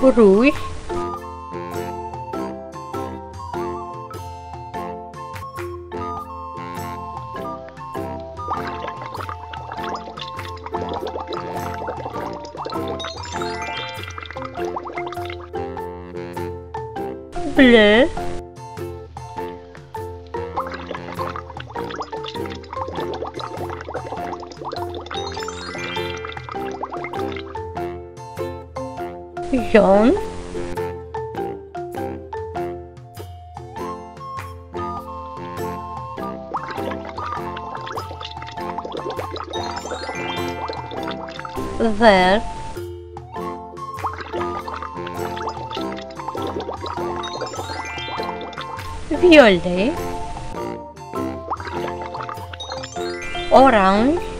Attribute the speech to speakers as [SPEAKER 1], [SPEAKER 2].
[SPEAKER 1] Burui. Bleu. Jean. There. Violet. Orange.